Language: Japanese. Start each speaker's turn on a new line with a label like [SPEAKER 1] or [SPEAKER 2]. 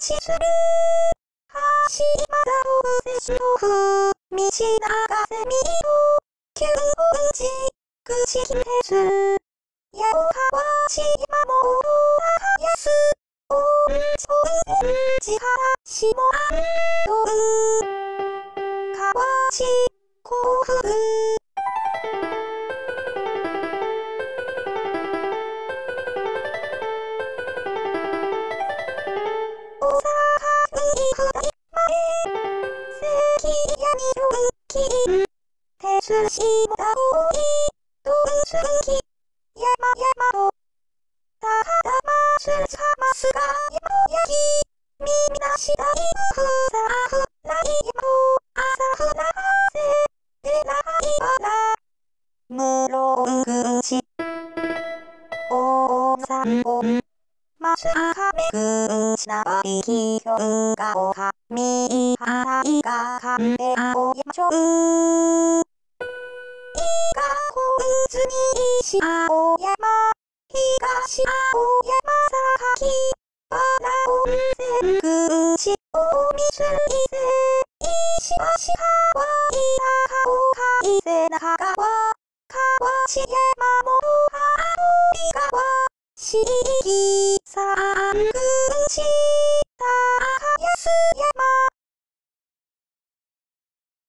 [SPEAKER 1] しする。橋まだおせしのふ、道流せみを、急打ち、口決めす。やおかわしまもおはやす。おんちおうんちはしもあんとう。かわし、こうふてすしもだおい。どうすき。やまやまと。たかだますさますがやもやき。みみなしだいふさふらいも。あさふらせ。でらいわら。むろうぐち。おおさんおん。まさかめぐちなばいきひょうがおかみはらいがかんであおやましょう。いがこうつにいしあおやま。東あおやまさかき。わらおんせんぐちおみすいせ。いしわしはわいなかおかい